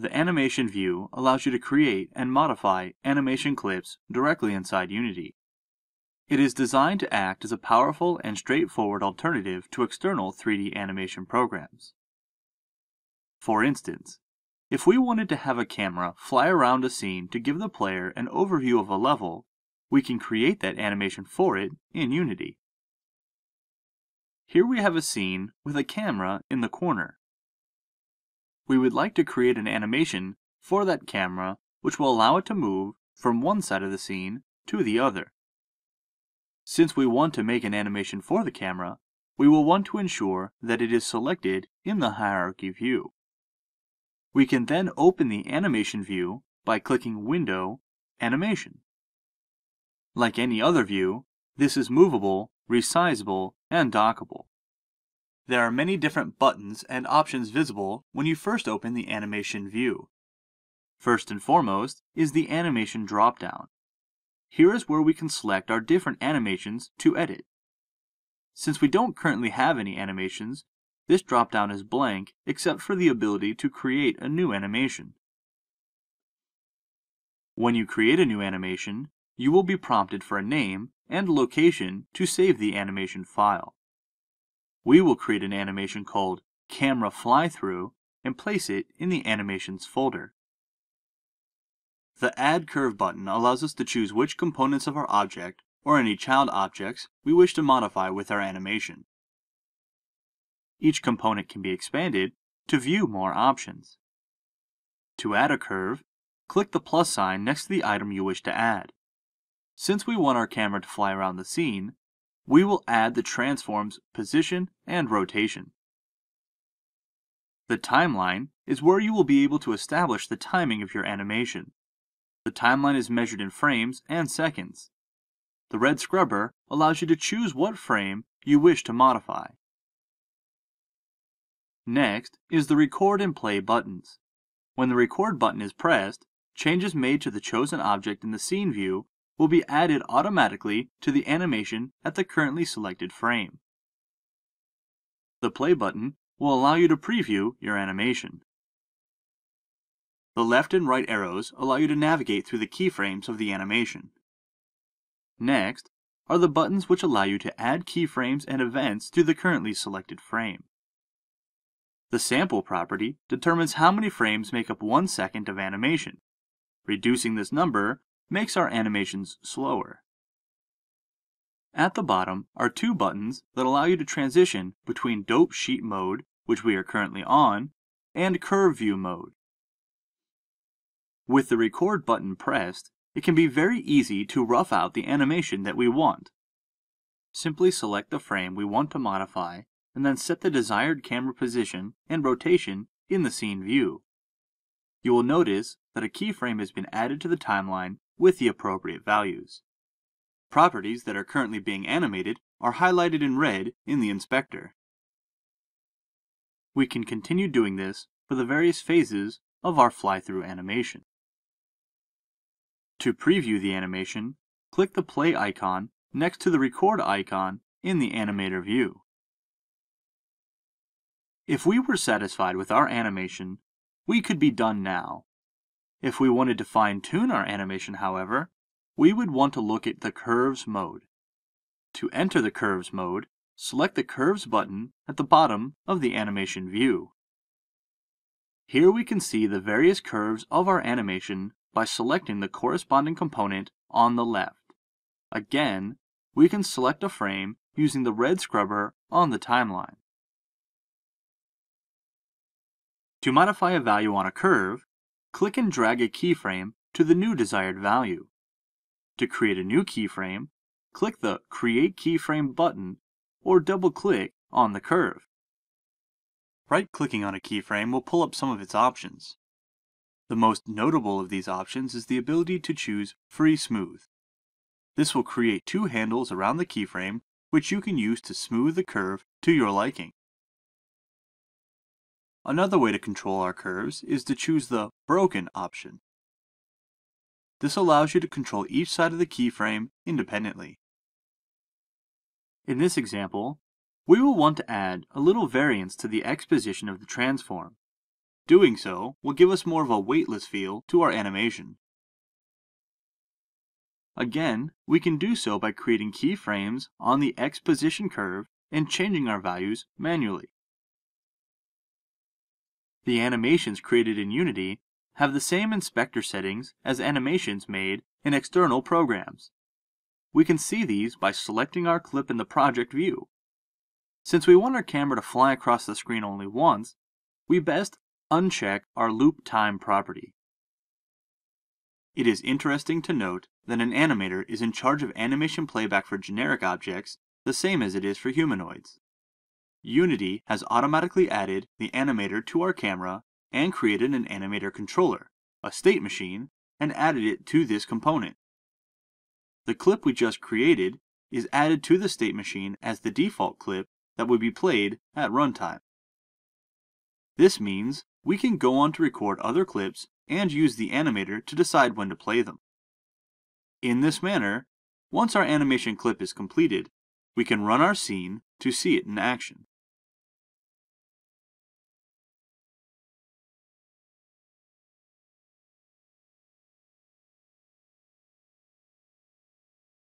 The animation view allows you to create and modify animation clips directly inside Unity. It is designed to act as a powerful and straightforward alternative to external 3D animation programs. For instance, if we wanted to have a camera fly around a scene to give the player an overview of a level, we can create that animation for it in Unity. Here we have a scene with a camera in the corner. We would like to create an animation for that camera which will allow it to move from one side of the scene to the other. Since we want to make an animation for the camera, we will want to ensure that it is selected in the hierarchy view. We can then open the animation view by clicking Window, Animation. Like any other view, this is movable, resizable, and dockable. There are many different buttons and options visible when you first open the animation view. First and foremost is the animation dropdown. Here is where we can select our different animations to edit. Since we don't currently have any animations, this dropdown is blank except for the ability to create a new animation. When you create a new animation, you will be prompted for a name and location to save the animation file. We will create an animation called Camera Fly Through and place it in the Animations folder. The Add Curve button allows us to choose which components of our object, or any child objects, we wish to modify with our animation. Each component can be expanded to view more options. To add a curve, click the plus sign next to the item you wish to add. Since we want our camera to fly around the scene, we will add the transform's position and rotation. The timeline is where you will be able to establish the timing of your animation. The timeline is measured in frames and seconds. The red scrubber allows you to choose what frame you wish to modify. Next is the record and play buttons. When the record button is pressed, changes made to the chosen object in the scene view will be added automatically to the animation at the currently selected frame. The play button will allow you to preview your animation. The left and right arrows allow you to navigate through the keyframes of the animation. Next are the buttons which allow you to add keyframes and events to the currently selected frame. The sample property determines how many frames make up one second of animation. Reducing this number makes our animations slower. At the bottom are two buttons that allow you to transition between dope sheet mode, which we are currently on, and curve view mode. With the record button pressed, it can be very easy to rough out the animation that we want. Simply select the frame we want to modify and then set the desired camera position and rotation in the scene view. You will notice that a keyframe has been added to the timeline with the appropriate values. Properties that are currently being animated are highlighted in red in the inspector. We can continue doing this for the various phases of our fly-through animation. To preview the animation, click the play icon next to the record icon in the animator view. If we were satisfied with our animation, we could be done now. If we wanted to fine-tune our animation, however, we would want to look at the Curves mode. To enter the Curves mode, select the Curves button at the bottom of the animation view. Here we can see the various curves of our animation by selecting the corresponding component on the left. Again, we can select a frame using the red scrubber on the timeline. To modify a value on a curve, click and drag a keyframe to the new desired value. To create a new keyframe, click the Create Keyframe button or double-click on the curve. Right-clicking on a keyframe will pull up some of its options. The most notable of these options is the ability to choose Free Smooth. This will create two handles around the keyframe which you can use to smooth the curve to your liking. Another way to control our curves is to choose the Broken option. This allows you to control each side of the keyframe independently. In this example, we will want to add a little variance to the X position of the transform. Doing so will give us more of a weightless feel to our animation. Again, we can do so by creating keyframes on the X position curve and changing our values manually. The animations created in Unity have the same inspector settings as animations made in external programs. We can see these by selecting our clip in the project view. Since we want our camera to fly across the screen only once, we best uncheck our loop time property. It is interesting to note that an animator is in charge of animation playback for generic objects the same as it is for humanoids. Unity has automatically added the animator to our camera and created an animator controller, a state machine, and added it to this component. The clip we just created is added to the state machine as the default clip that would be played at runtime. This means we can go on to record other clips and use the animator to decide when to play them. In this manner, once our animation clip is completed, we can run our scene to see it in action.